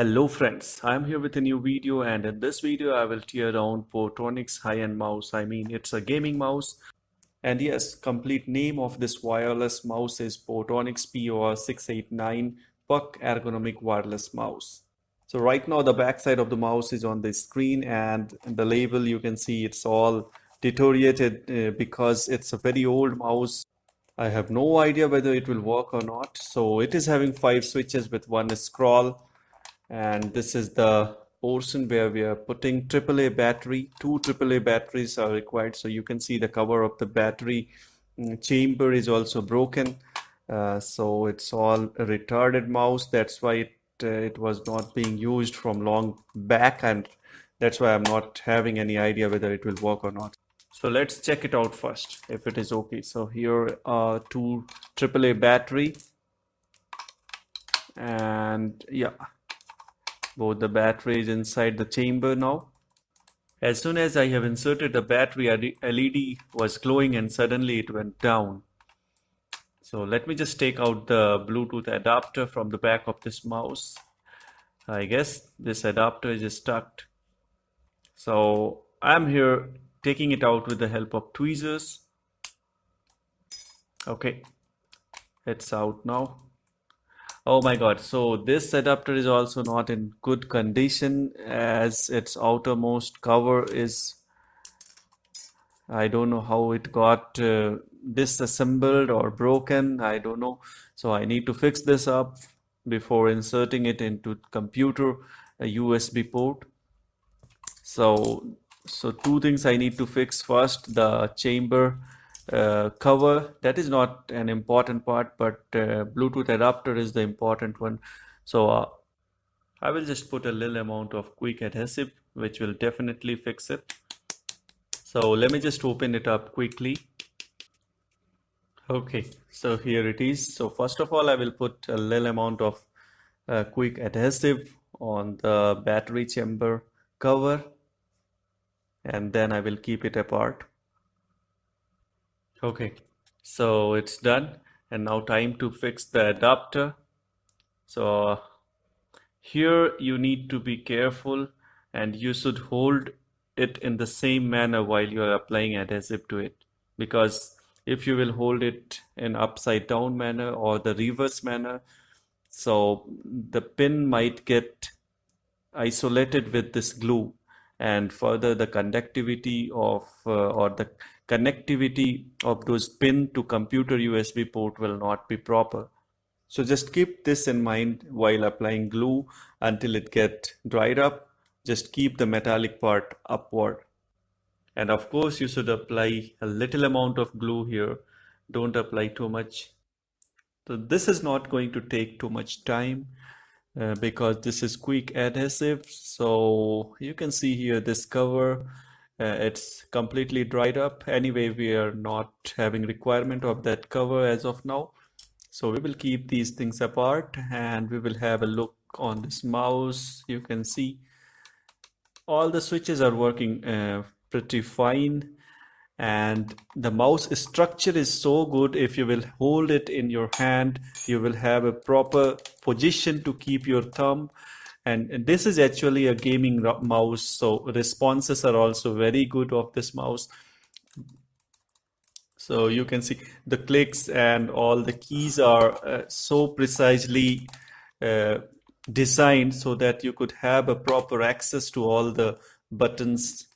Hello friends, I am here with a new video and in this video I will tear down Portronics high-end mouse. I mean it's a gaming mouse and yes, complete name of this wireless mouse is Portronics POR689 Puck Ergonomic Wireless Mouse. So right now the backside of the mouse is on the screen and the label you can see it's all deteriorated uh, because it's a very old mouse. I have no idea whether it will work or not. So it is having five switches with one scroll and this is the portion where we are putting AAA battery. Two AAA batteries are required. So you can see the cover of the battery mm, chamber is also broken. Uh, so it's all retarded mouse. That's why it, uh, it was not being used from long back and that's why I'm not having any idea whether it will work or not. So let's check it out first if it is okay. So here are two AAA battery and yeah both the batteries inside the chamber now. As soon as I have inserted the battery LED was glowing and suddenly it went down. So let me just take out the Bluetooth adapter from the back of this mouse. I guess this adapter is stuck. So I'm here taking it out with the help of tweezers. Okay, it's out now. Oh my god, so this adapter is also not in good condition as its outermost cover is I don't know how it got uh, disassembled or broken. I don't know. So I need to fix this up before inserting it into computer USB port. So so two things I need to fix. First the chamber uh, cover. That is not an important part but uh, Bluetooth adapter is the important one. So uh, I will just put a little amount of quick adhesive which will definitely fix it. So let me just open it up quickly. Okay so here it is. So first of all I will put a little amount of uh, quick adhesive on the battery chamber cover and then I will keep it apart Okay, so it's done. And now time to fix the adapter. So here you need to be careful and you should hold it in the same manner while you are applying adhesive to it. Because if you will hold it in upside down manner or the reverse manner so the pin might get isolated with this glue. And further the conductivity of uh, or the connectivity of those pin to computer USB port will not be proper. So just keep this in mind while applying glue until it get dried up. Just keep the metallic part upward. And of course you should apply a little amount of glue here. Don't apply too much. So this is not going to take too much time uh, because this is quick adhesive. So you can see here this cover uh, it's completely dried up. Anyway we are not having requirement of that cover as of now. So we will keep these things apart and we will have a look on this mouse. You can see all the switches are working uh, pretty fine. And the mouse structure is so good if you will hold it in your hand you will have a proper position to keep your thumb and, this is actually a gaming mouse so responses are also very good of this mouse. So you can see the clicks and all the keys are uh, so precisely uh, designed so that you could have a proper access to all the buttons.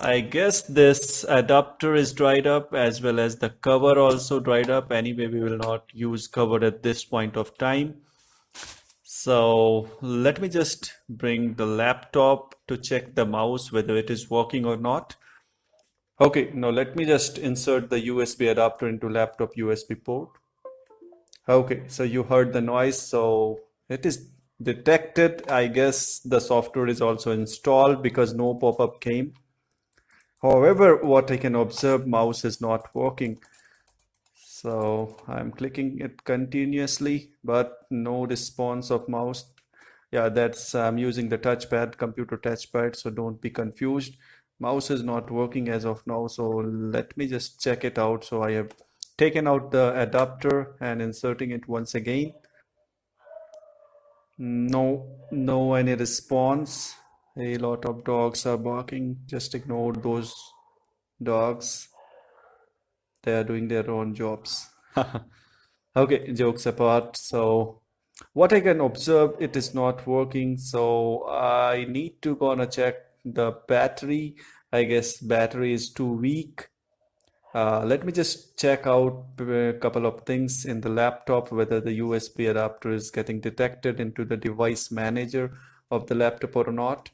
I guess this adapter is dried up as well as the cover also dried up. Anyway we will not use cover at this point of time so let me just bring the laptop to check the mouse whether it is working or not. Okay, now let me just insert the USB adapter into laptop USB port. Okay, so you heard the noise. So it is detected. I guess the software is also installed because no pop-up came. However, what I can observe, mouse is not working. So I'm clicking it continuously, but no response of mouse. Yeah, that's I'm using the touchpad, computer touchpad, so don't be confused. Mouse is not working as of now, so let me just check it out. So I have taken out the adapter and inserting it once again. No, no any response. A lot of dogs are barking. Just ignore those dogs. They are doing their own jobs. Okay, jokes apart. So what I can observe, it is not working. So I need to gonna check the battery. I guess battery is too weak. Uh, let me just check out a couple of things in the laptop, whether the USB adapter is getting detected into the device manager of the laptop or not.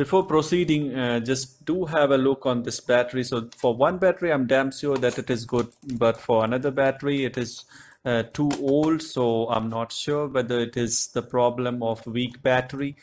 Before proceeding, uh, just do have a look on this battery. So for one battery, I'm damn sure that it is good, but for another battery, it is uh, too old. So I'm not sure whether it is the problem of weak battery.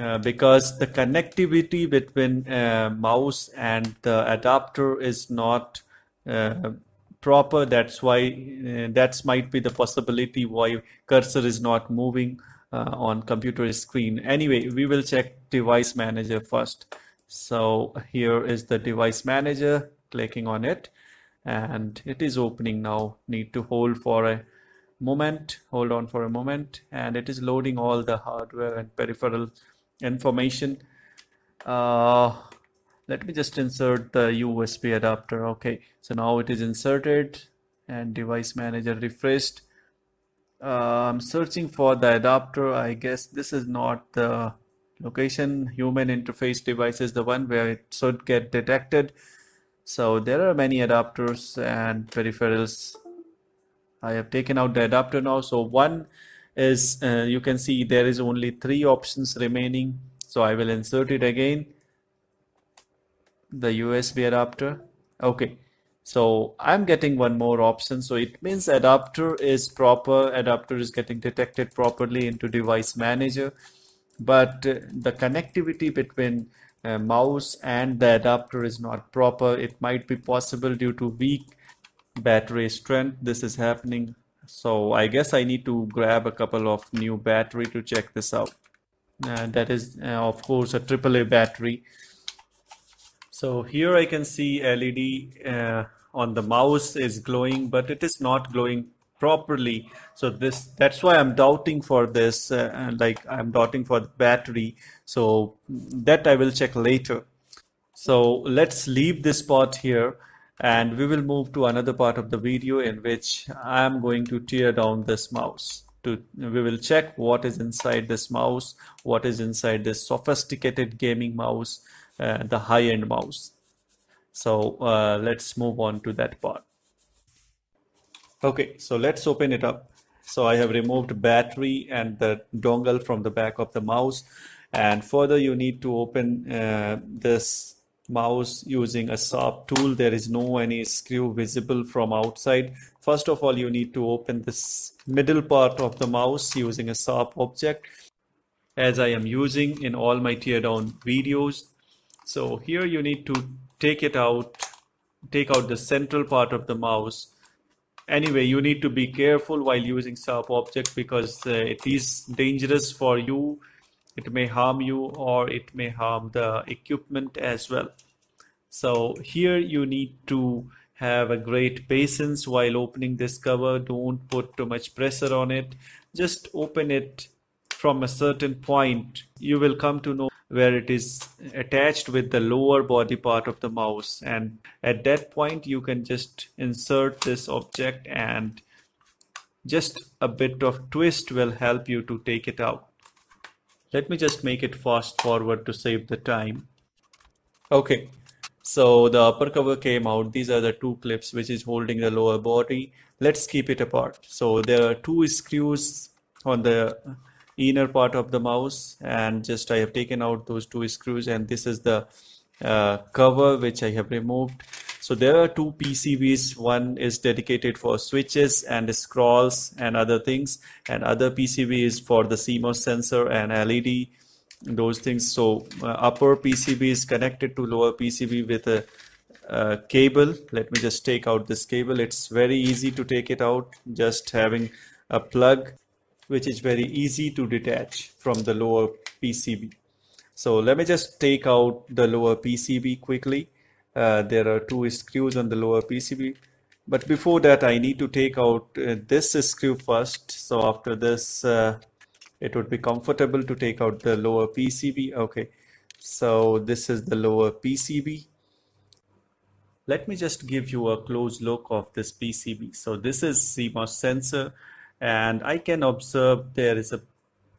Uh, because the connectivity between uh, mouse and the adapter is not uh, proper that's why uh, that's might be the possibility why cursor is not moving uh, on computer screen. Anyway we will check device manager first. So here is the device manager clicking on it and it is opening now. Need to hold for a moment hold on for a moment and it is loading all the hardware and peripheral information. Uh, let me just insert the USB adapter. Okay so now it is inserted and device manager refreshed uh, I'm searching for the adapter I guess this is not the location. Human interface device is the one where it should get detected. So there are many adapters and peripherals. I have taken out the adapter now. So one is uh, you can see there is only three options remaining. So I will insert it again. The USB adapter. Okay so I'm getting one more option. So it means adapter is proper. Adapter is getting detected properly into device manager. But uh, the connectivity between uh, mouse and the adapter is not proper. It might be possible due to weak battery strength. This is happening. So I guess I need to grab a couple of new battery to check this out. Uh, that is uh, of course a AAA battery. So here I can see LED uh, on the mouse is glowing, but it is not glowing properly. So this that's why I'm doubting for this, uh, like I'm doubting for the battery. So that I will check later. So let's leave this part here and we will move to another part of the video in which I am going to tear down this mouse. To, we will check what is inside this mouse, what is inside this sophisticated gaming mouse, uh, the high-end mouse. So uh, let's move on to that part. Okay, so let's open it up. So I have removed battery and the dongle from the back of the mouse. And further, you need to open uh, this mouse using a sharp tool. There is no any screw visible from outside. First of all, you need to open this middle part of the mouse using a sharp object as I am using in all my teardown videos. So here you need to take it out, take out the central part of the mouse. Anyway, you need to be careful while using sharp object because uh, it is dangerous for you. It may harm you or it may harm the equipment as well. So here you need to have a great patience while opening this cover. Don't put too much pressure on it. Just open it from a certain point. You will come to know where it is attached with the lower body part of the mouse and at that point you can just insert this object and just a bit of twist will help you to take it out let me just make it fast forward to save the time. Okay, so the upper cover came out. These are the two clips which is holding the lower body. Let's keep it apart. So there are two screws on the inner part of the mouse and just I have taken out those two screws and this is the uh, cover which I have removed. So there are two PCBs. One is dedicated for switches and scrolls and other things, and other PCB is for the CMOS sensor and LED, those things. So uh, upper PCB is connected to lower PCB with a uh, cable. Let me just take out this cable. It's very easy to take it out. Just having a plug, which is very easy to detach from the lower PCB. So let me just take out the lower PCB quickly. Uh, there are two screws on the lower PCB. But before that, I need to take out uh, this screw first. So after this, uh, it would be comfortable to take out the lower PCB. Okay, so this is the lower PCB. Let me just give you a close look of this PCB. So this is CMOS sensor and I can observe there is a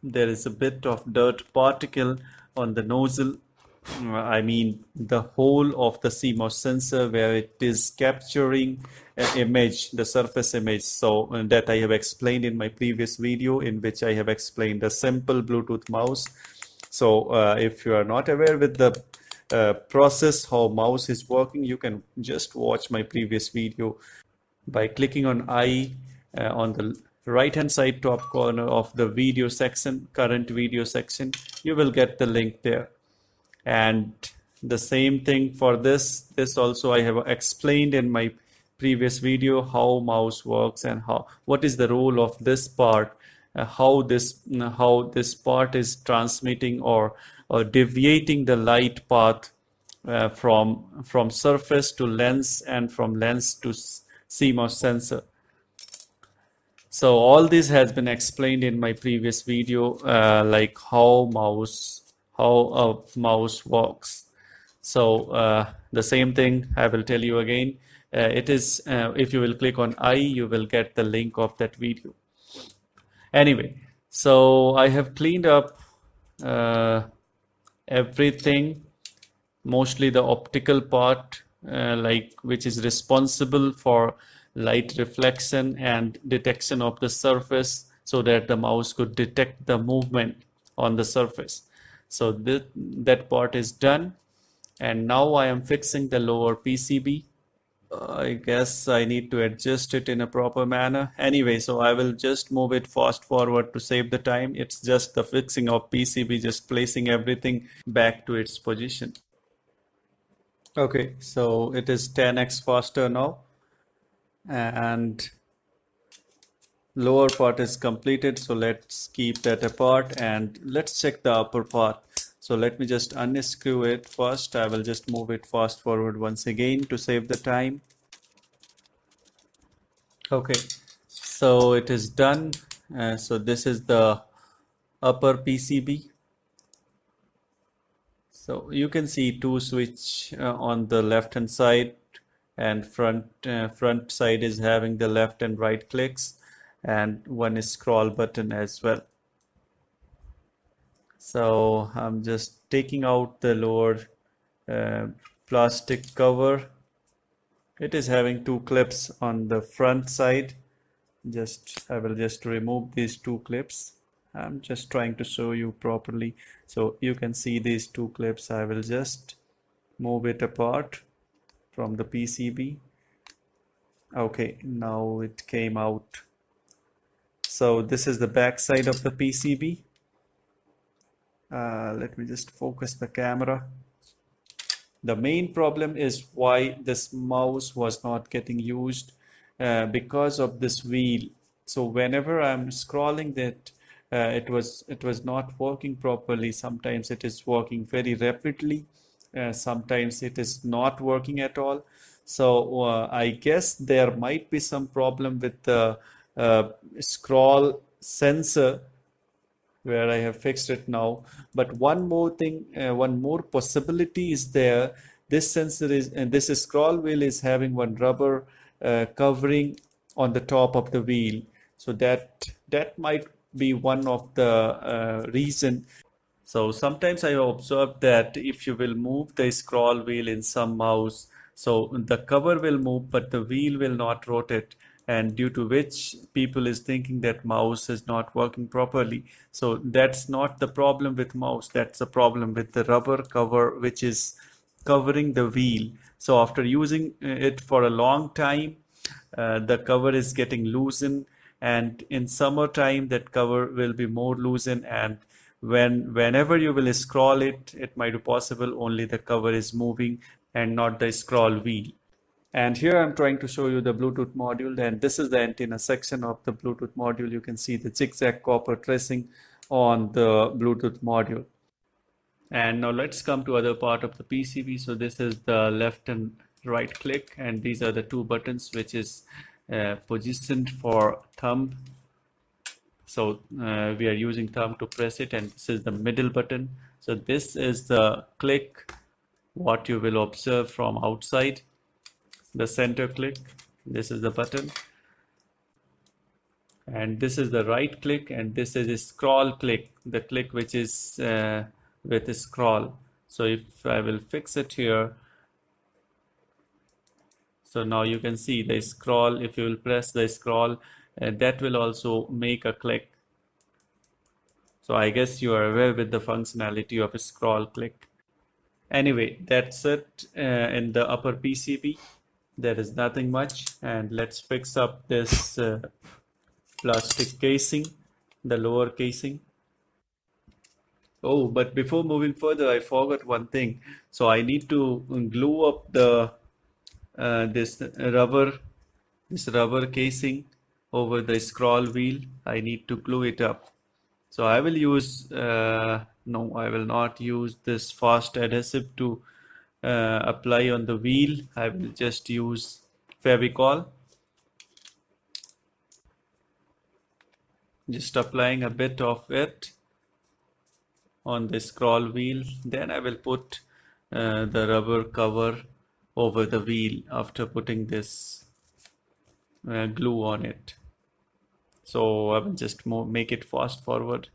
there is a bit of dirt particle on the nozzle I mean the whole of the CMOS sensor where it is capturing an image, the surface image. So that I have explained in my previous video in which I have explained a simple Bluetooth mouse. So uh, if you are not aware with the uh, process how mouse is working, you can just watch my previous video by clicking on I uh, on the right hand side top corner of the video section, current video section, you will get the link there. And the same thing for this. This also I have explained in my previous video how mouse works and how what is the role of this part uh, how this how this part is transmitting or or deviating the light path uh, from from surface to lens and from lens to CMOS sensor so all this has been explained in my previous video uh, like how mouse how a mouse works. So uh, the same thing I will tell you again. Uh, it is uh, if you will click on I, you will get the link of that video. Anyway, so I have cleaned up uh, everything, mostly the optical part, uh, like which is responsible for light reflection and detection of the surface so that the mouse could detect the movement on the surface. So that that part is done. And now I am fixing the lower PCB I guess I need to adjust it in a proper manner. Anyway so I will just move it fast forward to save the time. It's just the fixing of PCB just placing everything back to its position. Okay so it is 10x faster now and lower part is completed. So let's keep that apart and let's check the upper part. So let me just unscrew it first. I will just move it fast forward once again to save the time. Okay. So it is done. Uh, so this is the upper PCB so you can see two switch uh, on the left hand side and front uh, front side is having the left and right clicks and one is scroll button as well. So I'm just taking out the lower uh, plastic cover. It is having two clips on the front side. Just I will just remove these two clips. I'm just trying to show you properly. So you can see these two clips. I will just move it apart from the PCB okay now it came out. So this is the back side of the PCB uh, let me just focus the camera. The main problem is why this mouse was not getting used uh, because of this wheel. So whenever I'm scrolling that uh, it was it was not working properly. Sometimes it is working very rapidly uh, sometimes it is not working at all so uh, I guess there might be some problem with the uh, scroll sensor where I have fixed it now. But one more thing, uh, one more possibility is there. This sensor is, and this scroll wheel is having one rubber covering on the top of the wheel. So that that might be one of the uh, reason. So sometimes I observed that if you will move the scroll wheel in some mouse, so the cover will move, but the wheel will not rotate. And due to which people is thinking that mouse is not working properly. So that's not the problem with mouse. That's the problem with the rubber cover which is covering the wheel. So after using it for a long time uh, the cover is getting loosened. And in summertime that cover will be more loosened and when whenever you will scroll it it might be possible only the cover is moving and not the scroll wheel and here I'm trying to show you the Bluetooth module and this is the antenna section of the Bluetooth module. You can see the zigzag copper tracing on the Bluetooth module. And now let's come to other part of the PCB. So this is the left and right click and these are the two buttons which is uh, positioned for thumb. So uh, we are using thumb to press it and this is the middle button. So this is the click what you will observe from outside. The center click this is the button. And this is the right click and this is a scroll click the click which is uh, with a scroll. So if I will fix it here so now you can see the scroll. If you will press the scroll uh, that will also make a click. So I guess you are aware with the functionality of a scroll click. Anyway that's it uh, in the upper PCB there is nothing much. And let's fix up this uh, plastic casing the lower casing. Oh but before moving further I forgot one thing. So I need to glue up the uh, this rubber this rubber casing over the scroll wheel. I need to glue it up. So I will use uh, no I will not use this fast adhesive to uh, apply on the wheel. I will just use Fevicol. Just applying a bit of it on the scroll wheel. Then I will put uh, the rubber cover over the wheel after putting this uh, glue on it so I will just make it fast forward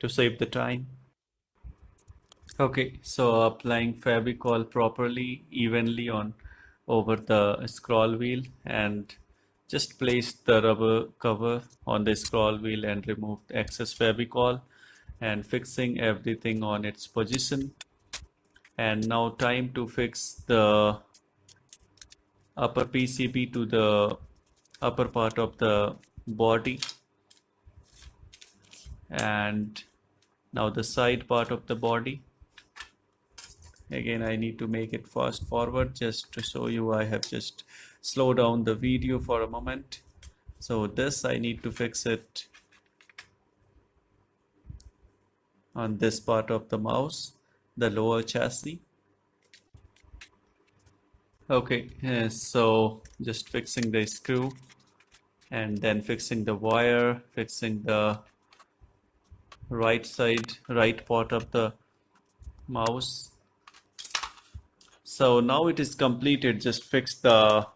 to save the time Okay, so applying Fevicol properly, evenly on over the scroll wheel and just place the rubber cover on the scroll wheel and remove the excess Fevicol and fixing everything on its position. And now time to fix the upper PCB to the upper part of the body and now the side part of the body. Again I need to make it fast forward just to show you I have just slowed down the video for a moment. So this I need to fix it on this part of the mouse the lower chassis. Okay so just fixing the screw and then fixing the wire fixing the right side right part of the mouse so now it is completed, just fix the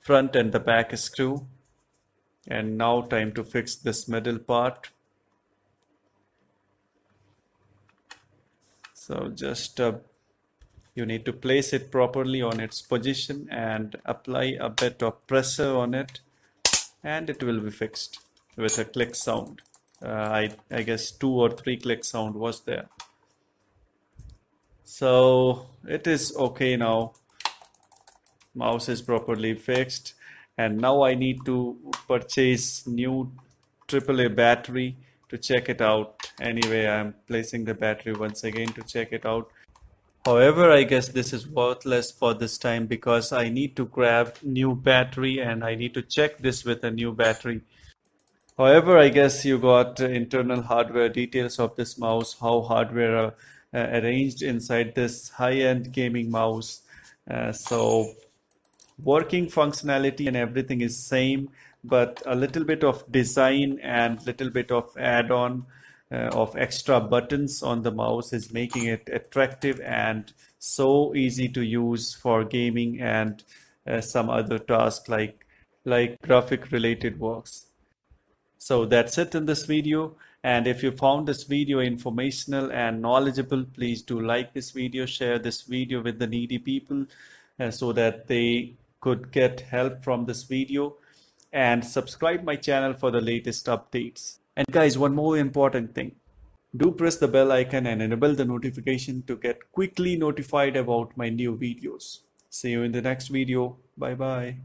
front and the back screw. And now time to fix this middle part. So just uh, you need to place it properly on its position and apply a bit of pressure on it and it will be fixed with a click sound. Uh, I, I guess two or three click sound was there. So it is okay now. Mouse is properly fixed. And now I need to purchase new AAA battery to check it out. Anyway I'm placing the battery once again to check it out. However I guess this is worthless for this time because I need to grab new battery and I need to check this with a new battery however I guess you got internal hardware details of this mouse how hardware uh, arranged inside this high-end gaming mouse. Uh, so working functionality and everything is same, but a little bit of design and little bit of add-on uh, of extra buttons on the mouse is making it attractive and so easy to use for gaming and uh, some other tasks like like graphic related works. So that's it in this video. And if you found this video informational and knowledgeable, please do like this video, share this video with the needy people uh, so that they could get help from this video and subscribe my channel for the latest updates. And guys, one more important thing. Do press the bell icon and enable the notification to get quickly notified about my new videos. See you in the next video. Bye bye.